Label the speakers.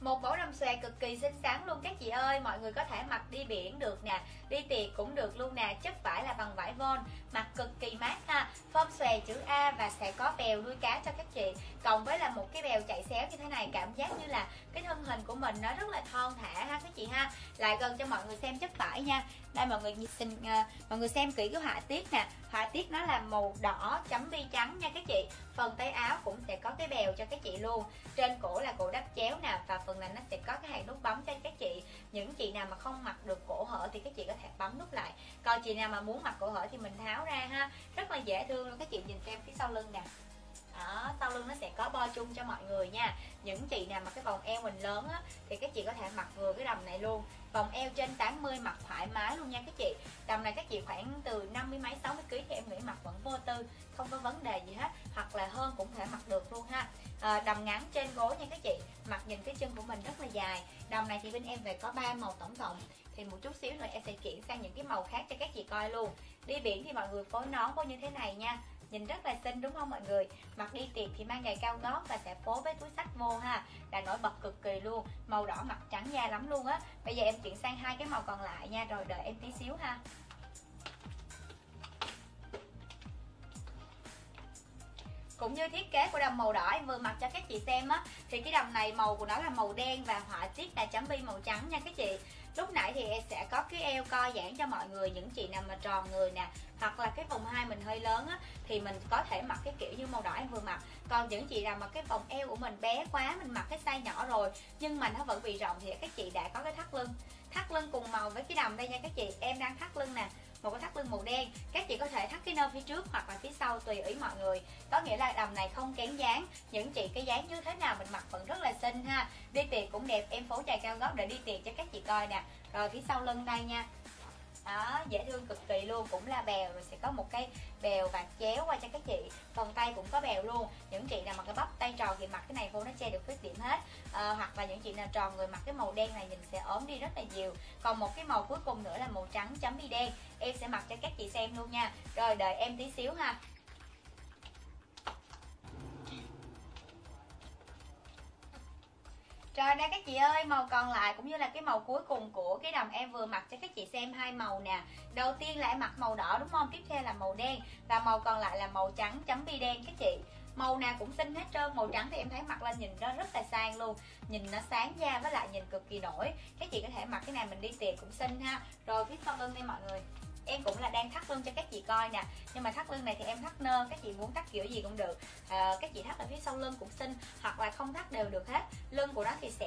Speaker 1: một mẫu đầm xòe cực kỳ xinh xắn luôn các chị ơi. Mọi người có thể mặc đi biển được nè đi tiệc cũng được luôn nè chất vải là bằng vải vôn mặc cực kỳ mát ha. Phom xòe chữ A và sẽ có bèo đuôi cá cho các chị. Cộng với là một cái bèo chạy xéo như thế này cảm giác như là cái thân hình của mình nó rất là thon thả ha các chị ha. Lại gần cho mọi người xem chất vải nha. Đây mọi người xin uh, mọi người xem kỹ cái họa tiết nè họa tiết nó là màu đỏ, chấm bi trắng nha các chị. Phần tay áo cũng sẽ có cái bèo cho các chị luôn. Trên cổ là cổ đắp chéo nè, và phần này nó sẽ có cái hàng nút bấm cho các chị. Những chị nào mà không mặc được cổ hở thì các chị có thể bấm nút lại. Còn chị nào mà muốn mặc cổ hở thì mình tháo ra ha. Rất là dễ thương luôn, các chị nhìn xem phía sau lưng nè. Đó, sau lưng nó sẽ có bo chung cho mọi người nha. Những chị nào mà cái vòng eo mình lớn á, thì các chị có thể mặc vừa cái đầm này luôn. Vòng eo trên 80 mặc thoải mái luôn nha các chị đầm này các chị khoảng từ 50 mấy 60 kg thì em nghĩ mặc vẫn vô tư không có vấn đề gì hết. Hoặc là hơn cũng thể mặc được luôn ha. À, đầm ngắn trên gối nha các chị. Mặc nhìn cái chân của mình rất là dài. Đầm này thì bên em về có 3 màu tổng cộng thì một chút xíu nữa em sẽ chuyển sang những cái màu khác cho các chị coi luôn. Đi biển thì mọi người phối nón vô như thế này nha. Nhìn rất là xinh đúng không mọi người? Mặc đi tiệc thì mang giày cao gót và sẽ phối với túi sách vô ha. Là nổi bật cực kỳ luôn. Màu đỏ mặt trắng da lắm luôn á. Bây giờ em chuyển sang hai cái màu còn lại nha, rồi đợi em tí xíu ha. Cũng như thiết kế của đầm màu đỏ em vừa mặc cho các chị xem á, thì cái đầm này màu của nó là màu đen và họa tiết là chấm bi màu trắng nha các chị. Lúc nãy thì em sẽ có cái eo co giãn cho mọi người, những chị nào mà tròn người nè, hoặc là cái vòng hai mình hơi lớn á, thì mình có thể mặc cái kiểu như màu đỏ em vừa mặc. Còn những chị nào mà cái vòng eo của mình bé quá, mình mặc cái size nhỏ rồi, nhưng mà nó vẫn bị rộng thì các chị đã có cái thắt lưng. Thắt lưng cùng màu với cái đầm đây nha các chị. Em đang thắt lưng nè một cái thắt lưng màu đen, các chị có thể thắt cái nơ phía trước hoặc là phía sau tùy ý mọi người. Có nghĩa là đầm này không kén dáng. Những chị cái dáng như thế nào mình mặc vẫn rất là xinh ha. Đi tiệc cũng đẹp, em phối chài cao gót để đi tiệc cho các chị coi nè. Rồi phía sau lưng đây nha đó dễ thương cực kỳ luôn. Cũng là bèo rồi sẽ có một cái bèo và chéo qua cho các chị. Phần tay cũng có bèo luôn. Những chị nào mà cái bắp tay tròn thì mặc cái này vô nó che được khuyết điểm hết. À, hoặc là những chị nào tròn người mặc cái màu đen này nhìn sẽ ốm đi rất là nhiều. Còn một cái màu cuối cùng nữa là màu trắng chấm bi đen. Em sẽ mặc cho các chị xem luôn nha. Rồi đợi em tí xíu ha. Rồi đây các chị ơi, màu còn lại cũng như là cái màu cuối cùng của cái đầm em vừa mặc cho các chị xem hai màu nè. Đầu tiên là em mặc màu đỏ đúng không? Tiếp theo là màu đen và màu còn lại là màu trắng chấm bi đen các chị. Màu nào cũng xinh hết trơn, màu trắng thì em thấy mặc lên nhìn nó rất là sang luôn. Nhìn nó sáng da với lại nhìn cực kỳ nổi. Các chị có thể mặc cái này mình đi tiệc cũng xinh ha. Rồi phía sau lưng đây mọi người em cũng là đang thắt lưng cho các chị coi nè. Nhưng mà thắt lưng này thì em thắt nơ các chị muốn thắt kiểu gì cũng được. À, các chị thắt ở phía sau lưng cũng xinh hoặc là không thắt đều được hết. Lưng của nó thì sẽ